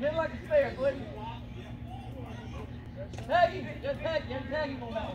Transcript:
Hit like a spare, please. Tag him, just tag, just tag him on that.